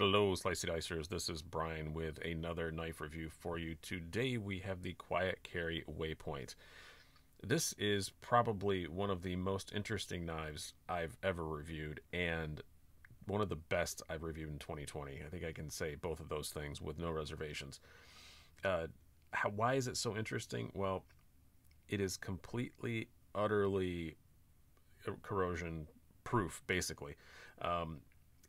Hello, Slicey Dicers. This is Brian with another knife review for you. Today we have the Quiet Carry Waypoint. This is probably one of the most interesting knives I've ever reviewed and one of the best I've reviewed in 2020. I think I can say both of those things with no reservations. Uh, how, why is it so interesting? Well, it is completely, utterly corrosion proof, basically. Um,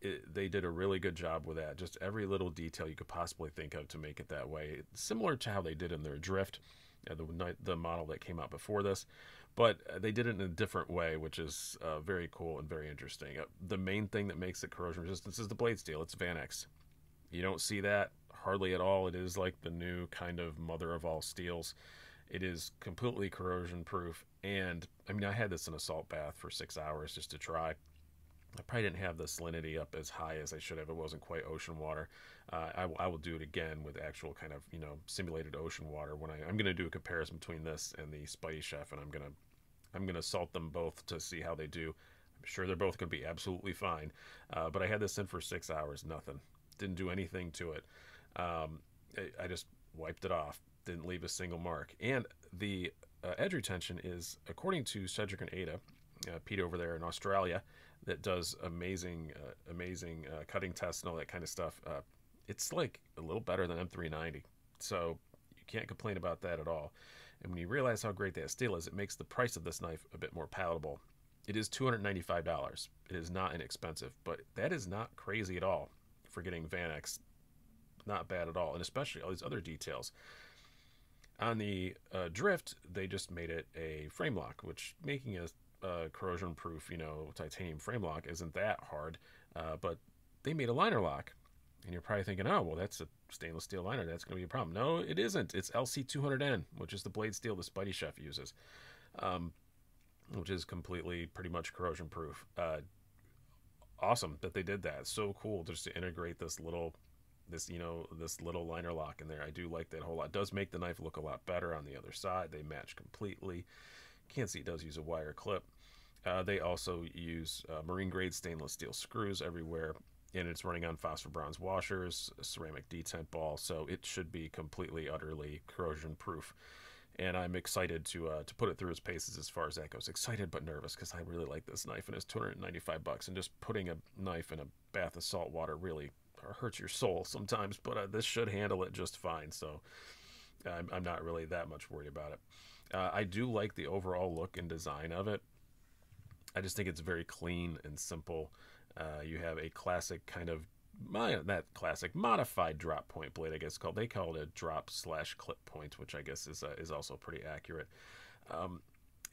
it, they did a really good job with that. Just every little detail you could possibly think of to make it that way. Similar to how they did in their Drift, uh, the the model that came out before this, but uh, they did it in a different way, which is uh, very cool and very interesting. Uh, the main thing that makes it corrosion resistant is the blade steel. It's Vanax. You don't see that hardly at all. It is like the new kind of mother of all steels. It is completely corrosion proof. And I mean, I had this in a salt bath for six hours just to try. I probably didn't have the salinity up as high as I should have. It wasn't quite ocean water. Uh, I, I, will do it again with actual kind of you know simulated ocean water. When I, I'm going to do a comparison between this and the SpydieChef, and I'm gonna I'm gonna salt them both to see how they do. I'm sure they're both going to be absolutely fine. Uh, but I had this in for six hours, nothing. Didn't do anything to it. Um, I, I, just wiped it off. Didn't leave a single mark. And the uh, edge retention is, according to Cedric and Ada, Pete over there in Australia, that does amazing, uh, amazing uh, cutting tests and all that kind of stuff. Uh, it's like a little better than M390, so you can't complain about that at all. And when you realize how great that steel is, it makes the price of this knife a bit more palatable. It is $295. It is not inexpensive, but that is not crazy at all for getting Vanax. Not bad at all, and especially all these other details. On the uh, Drift, they just made it a frame lock, which making a uh, corrosion proof, you know, titanium frame lock isn't that hard. Uh, but they made a liner lock. And you're probably thinking, oh, well, that's a stainless steel liner. That's going to be a problem. No, it isn't. It's LC200N, which is the blade steel the SpydieChef uses, um, which is completely pretty much corrosion proof. Uh, awesome that they did that. So cool just to integrate this little this you know this little liner lock in there i do like that whole lot it does make the knife look a lot better on the other side they match completely can't see it does use a wire clip. Uh, they also use uh, marine grade stainless steel screws everywhere, and it's running on phosphor bronze washers, ceramic detent ball, so it should be completely, utterly corrosion proof. And I'm excited to uh, to put it through its paces as far as that goes. Excited but nervous because I really like this knife, and it's 295 bucks. And just putting a knife in a bath of salt water really hurts your soul sometimes, but uh, this should handle it just fine. So I'm, I'm not really that much worried about it. Uh, I do like the overall look and design of it. I just think it's very clean and simple. Uh, you have a classic kind of that classic modified drop point blade, I guess called. They call it a drop slash clip point, which I guess is uh, is also pretty accurate. Um,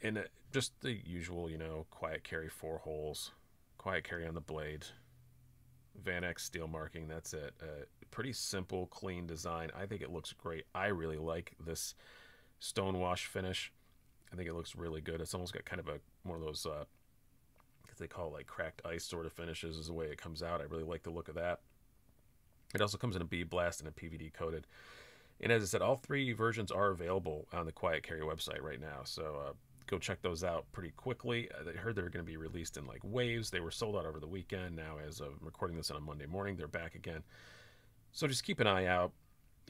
and uh, just the usual, you know, quiet carry four holes, quiet carry on the blade, Van Vanax steel marking. That's it. Uh, pretty simple, clean design. I think it looks great. I really like this stonewash finish. I think it looks really good. It's almost got kind of a one of those uh, they call it like cracked ice sort of finishes is the way it comes out. I really like the look of that. It also comes in a bead blast and a PVD coated. And as I said, all three versions are available on the Quiet Carry website right now. So uh, go check those out pretty quickly. I heard they're going to be released in like waves. They were sold out over the weekend. Now, as of recording this on a Monday morning, they're back again. So just keep an eye out.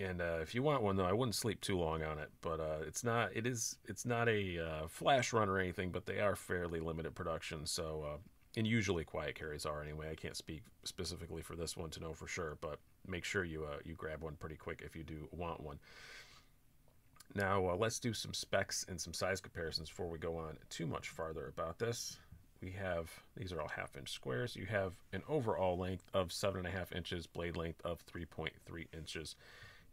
And uh, if you want one though, I wouldn't sleep too long on it. But uh, it's not it is it's not a uh, flash run or anything, but they are fairly limited production. So uh, and usually quiet carries are anyway. I can't speak specifically for this one to know for sure, but make sure you uh, you grab one pretty quick if you do want one. Now uh, let's do some specs and some size comparisons before we go on too much farther about this. We have these are all half inch squares. You have an overall length of seven and a half inches, blade length of 3.3 inches.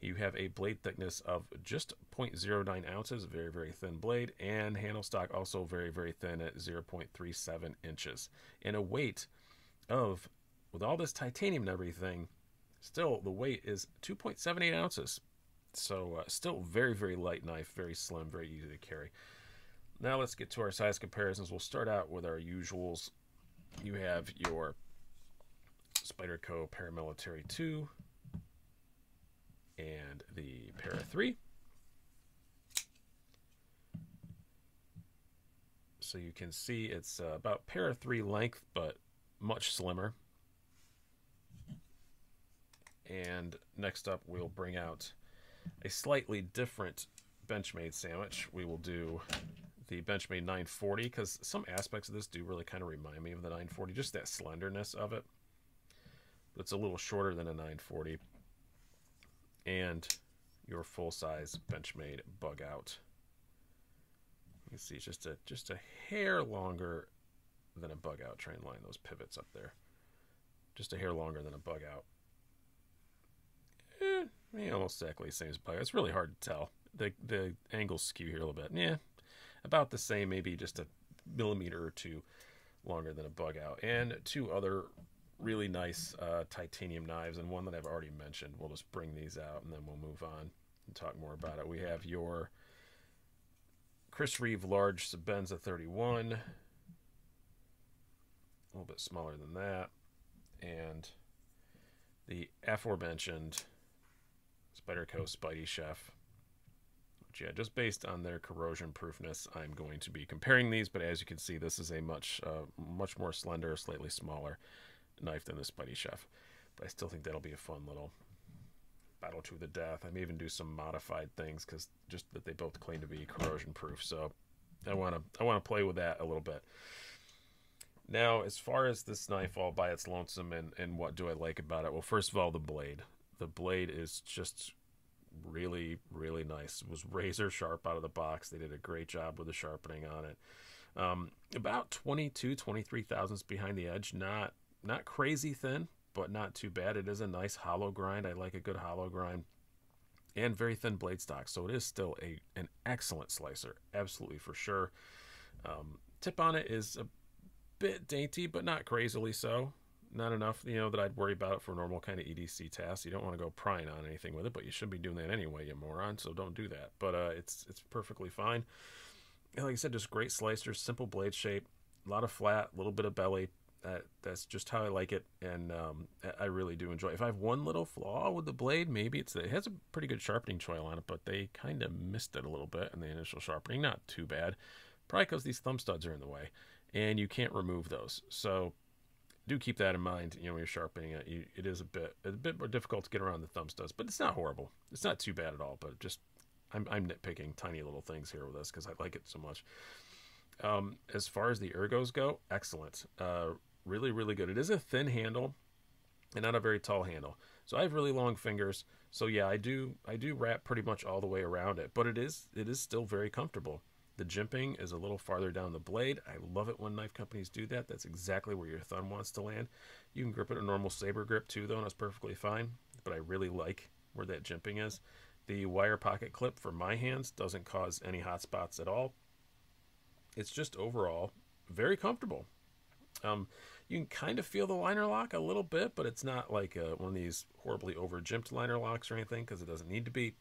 You have a blade thickness of just 0.09 ounces, very, very thin blade, and handle stock also very, very thin at 0.37 inches. And a weight of, with all this titanium and everything, still the weight is 2.78 ounces. So uh, still very, very light knife, very slim, very easy to carry. Now let's get to our size comparisons. We'll start out with our usuals. You have your Spyderco Paramilitary 2, and the Para 3. So you can see it's uh, about Para 3 length, but much slimmer. And next up, we'll bring out a slightly different Benchmade sandwich. We will do the Benchmade 940 because some aspects of this do really kind of remind me of the 940, just that slenderness of it. It's a little shorter than a 940. And your full-size Benchmade bug out. You can see it's just a just a hair longer than a bug out train line, those pivots up there. Just a hair longer than a bug out. Eh, almost exactly the same as bug out. It's really hard to tell. The the angles skew here a little bit. Yeah, about the same, maybe just a millimeter or two longer than a bug out. And two other really nice uh, titanium knives, and one that I've already mentioned. We'll just bring these out, and then we'll move on and talk more about it. We have your Chris Reeve large Sebenza 31, a little bit smaller than that, and the aforementioned Spyderco SpydieChef. Which, yeah, just based on their corrosion proofness, I'm going to be comparing these. But as you can see, this is a much, uh, much more slender, slightly smaller knife than the SpydieChef. But I still think that'll be a fun little battle to the death. I may even do some modified things because just that they both claim to be corrosion proof. So I want to I want to play with that a little bit. Now, as far as this knife all by its lonesome and, and what do I like about it? Well, first of all, the blade. The blade is just really, really nice. It was razor sharp out of the box. They did a great job with the sharpening on it. Um, about 22, 23 thousandths behind the edge. Not not crazy thin, but not too bad. It is a nice hollow grind. I like a good hollow grind. And very thin blade stock. So it is still a an excellent slicer. Absolutely for sure. Um, tip on it is a bit dainty, but not crazily so. Not enough, you know, that I'd worry about it for a normal kind of EDC tasks. You don't want to go prying on anything with it, but you should be doing that anyway, you moron. So don't do that. But uh, it's it's perfectly fine. like I said, just great slicers, simple blade shape, a lot of flat, a little bit of belly. That that's just how I like it, and um, I really do enjoy. It. If I have one little flaw with the blade, maybe it's it has a pretty good sharpening choil on it, but they kind of missed it a little bit in the initial sharpening. Not too bad, probably because these thumb studs are in the way and you can't remove those. So do keep that in mind. You know, when you're sharpening it, you, it is a bit a bit more difficult to get around the thumb studs, but it's not horrible. It's not too bad at all. But just I'm, I'm nitpicking tiny little things here with this because I like it so much. Um, as far as the ergos go, excellent. Uh, really, really good. It is a thin handle and not a very tall handle. So I have really long fingers. So yeah, I do I do wrap pretty much all the way around it, but it is it is still very comfortable. The jimping is a little farther down the blade. I love it when knife companies do that. That's exactly where your thumb wants to land. You can grip it a normal saber grip too, though, and that's perfectly fine. But I really like where that jimping is. The wire pocket clip for my hands doesn't cause any hot spots at all. It's just overall very comfortable. Um, you can kind of feel the liner lock a little bit, but it's not like a, one of these horribly over jimped liner locks or anything because it doesn't need to be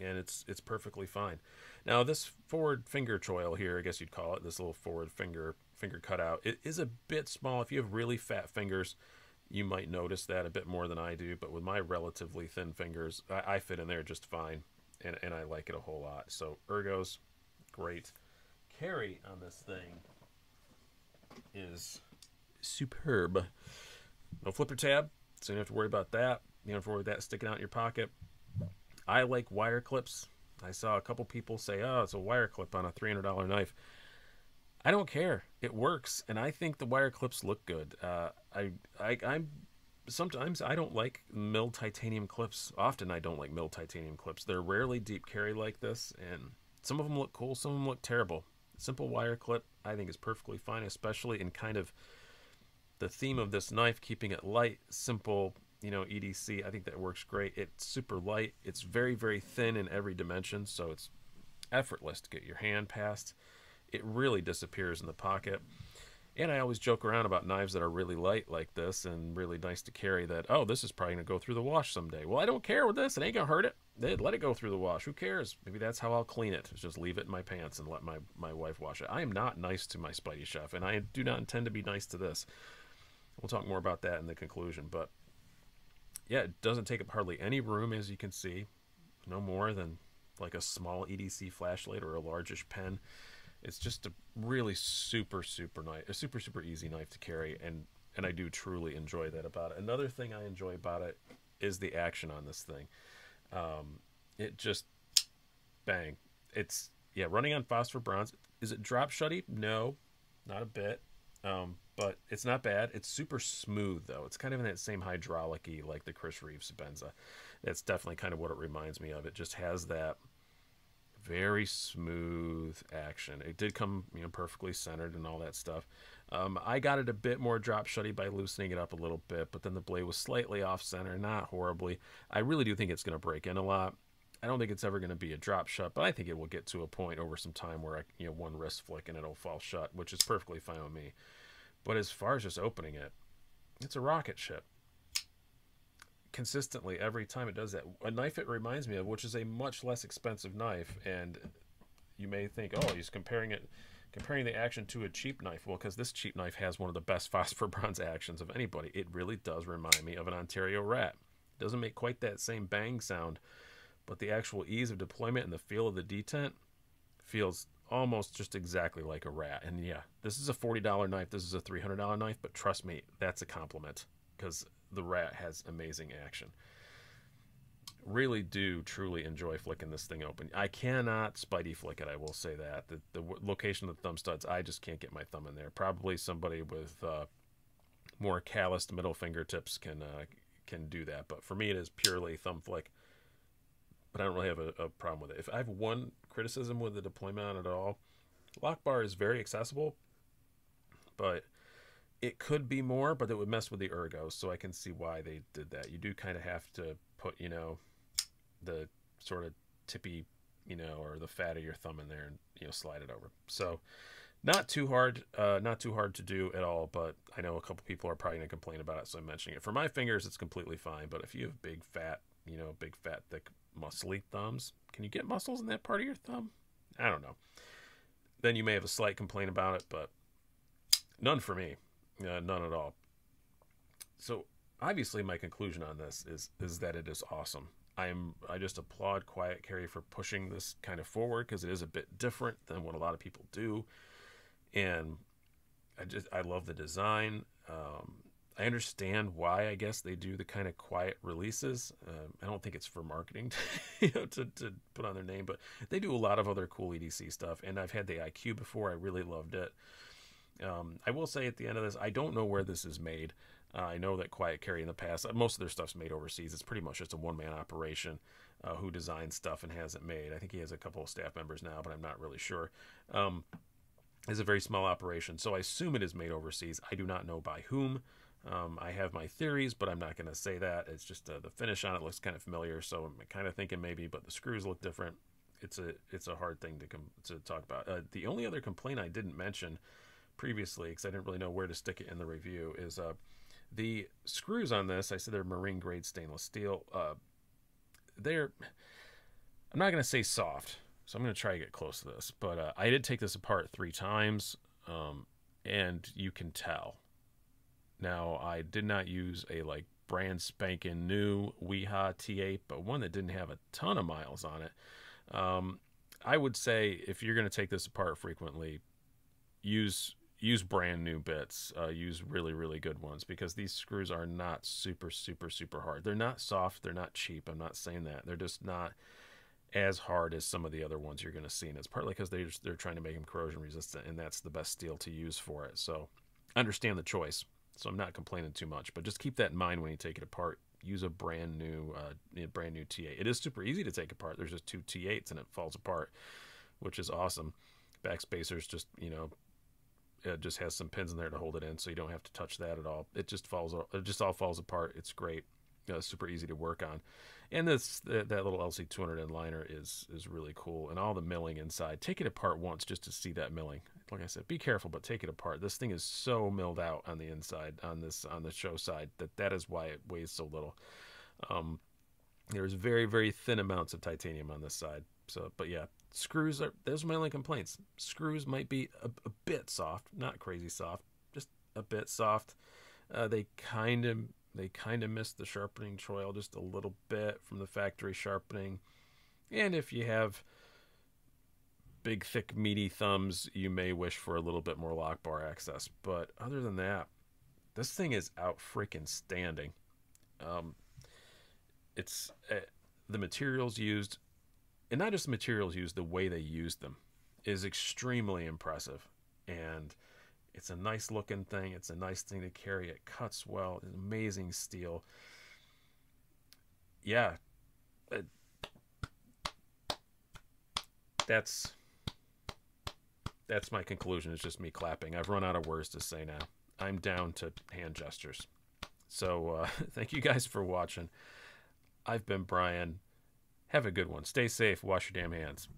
and it's it's perfectly fine. Now this forward finger choil here, I guess you'd call it, this little forward finger finger cutout, it is a bit small. If you have really fat fingers, you might notice that a bit more than I do. But with my relatively thin fingers, I, I fit in there just fine, and and I like it a whole lot. So ergos, great. Carry on this thing is superb. No flipper tab, so you don't have to worry about that. You don't have to worry about that sticking out in your pocket. I like wire clips. I saw a couple people say, "Oh, it's a wire clip on a $300 knife." I don't care. It works, and I think the wire clips look good. Uh, I, I, I'm sometimes I don't like milled titanium clips. Often I don't like milled titanium clips. They're rarely deep carry like this, and some of them look cool, some of them look terrible. Simple wire clip, I think, is perfectly fine, especially in kind of the theme of this knife, keeping it light, simple, you know, EDC. I think that works great. It's super light. It's very, very thin in every dimension, so it's effortless to get your hand past. It really disappears in the pocket. And I always joke around about knives that are really light like this and really nice to carry that, oh, this is probably going to go through the wash someday. Well, I don't care with this. It ain't going to hurt it. They'd let it go through the wash. Who cares? Maybe that's how I'll clean it. Just leave it in my pants and let my, my wife wash it. I am not nice to my SpydieChef, and I do not intend to be nice to this. We'll talk more about that in the conclusion. But yeah, it doesn't take up hardly any room, as you can see. No more than like a small EDC flashlight or a largish pen. It's just a really super, super knife, a super, super easy knife to carry, and and I do truly enjoy that about it. Another thing I enjoy about it is the action on this thing. Um, it just bang. It's yeah, running on phosphor bronze. Is it drop shutty? No, not a bit. Um, but it's not bad. It's super smooth though. It's kind of in that same hydraulic like the Chris Reeves Sebenza. That's definitely kind of what it reminds me of. It just has that very smooth action. It did come, you know, perfectly centered and all that stuff. Um, I got it a bit more drop shutty by loosening it up a little bit, but then the blade was slightly off center, not horribly. I really do think it's going to break in a lot. I don't think it's ever going to be a drop shut, but I think it will get to a point over some time where I, you know, one wrist flick and it'll fall shut, which is perfectly fine with me. But as far as just opening it, it's a rocket ship. Consistently, every time it does that, a knife it reminds me of, which is a much less expensive knife, and you may think, oh, he's comparing it, comparing the action to a cheap knife. Well, because this cheap knife has one of the best phosphor bronze actions of anybody. It really does remind me of an Ontario rat. It doesn't make quite that same bang sound, but the actual ease of deployment and the feel of the detent feels almost just exactly like a rat. And yeah, this is a $40 knife. This is a $300 knife, but trust me, that's a compliment because the rat has amazing action. Really do truly enjoy flicking this thing open. I cannot spidey flick it, I will say that. The, the location of the thumb studs, I just can't get my thumb in there. Probably somebody with uh, more calloused middle fingertips can uh, can do that. But for me, it is purely thumb flick but I don't really have a, a, problem with it. If I have one criticism with the deployment on it at all, lock bar is very accessible, but it could be more, but it would mess with the ergo, so I can see why they did that. You do kind of have to put, you know, the sort of tippy, you know, or the fat of your thumb in there and, you know, slide it over. So not too hard, uh, not too hard to do at all, but I know a couple people are probably going to complain about it, so I'm mentioning it. For my fingers, it's completely fine, but if you have big, fat, you know, big, fat, thick muscly thumbs. Can you get muscles in that part of your thumb? I don't know. Then you may have a slight complaint about it, but none for me. Uh, none at all. So obviously my conclusion on this is is that it is awesome. I'm I just applaud Quiet Carry for pushing this kind of forward because it is a bit different than what a lot of people do, and I just I love the design. Um, I understand why I guess they do the kind of quiet releases. Um, I don't think it's for marketing, to, you know, to, to put on their name, but they do a lot of other cool EDC stuff. And I've had the IQ before. I really loved it. Um, I will say at the end of this, I don't know where this is made. Uh, I know that Quiet Carry in the past, uh, most of their stuff's made overseas. It's pretty much just a one man operation uh, who designs stuff and has it made. I think he has a couple of staff members now, but I'm not really sure. Um, it's a very small operation, so I assume it is made overseas. I do not know by whom. Um, I have my theories, but I'm not going to say that. It's just uh, the finish on it looks kind of familiar, so I'm kind of thinking maybe, but the screws look different. It's a it's a hard thing to com- to talk about. Uh, the only other complaint I didn't mention previously, because I didn't really know where to stick it in the review, is uh, the screws on this. I said they're marine grade stainless steel. Uh, they're I'm not going to say soft, so I'm going to try to get close to this. But uh, I did take this apart three times, um, and you can tell now, I did not use a like brand spanking new Wiha T8, but one that didn't have a ton of miles on it. Um, I would say if you're going to take this apart frequently, use use brand new bits. Uh, use really really good ones because these screws are not super super super hard. They're not soft. They're not cheap. I'm not saying that. They're just not as hard as some of the other ones you're going to see, and it's partly because they're they're trying to make them corrosion resistant, and that's the best steel to use for it. So understand the choice. So I'm not complaining too much, but just keep that in mind when you take it apart. Use a brand new, uh, brand new T8. It is super easy to take apart. There's just two T8s and it falls apart, which is awesome. Backspacers just, you know, it just has some pins in there to hold it in, so you don't have to touch that at all. It just falls, it just all falls apart. It's great, uh, super easy to work on, and this that, that little LC200 liner is is really cool, and all the milling inside. Take it apart once just to see that milling like I said, be careful, but take it apart. This thing is so milled out on the inside, on this on the show side, that that is why it weighs so little. Um, there's very very thin amounts of titanium on this side. So, but yeah, screws are. Those are my only complaints. Screws might be a, a bit soft, not crazy soft, just a bit soft. Uh, they kind of they kind of miss the sharpening choil just a little bit from the factory sharpening. And if you have big, thick, meaty thumbs, you may wish for a little bit more lock bar access. But other than that, this thing is out freaking standing. Um, it's uh, the materials used, and not just the materials used, the way they used them is extremely impressive. And it's a nice looking thing. It's a nice thing to carry. It cuts well. It's amazing steel. Yeah. That's that's my conclusion. It's just me clapping. I've run out of words to say now. I'm down to hand gestures. So uh, thank you guys for watching. I've been Brian. Have a good one. Stay safe. Wash your damn hands.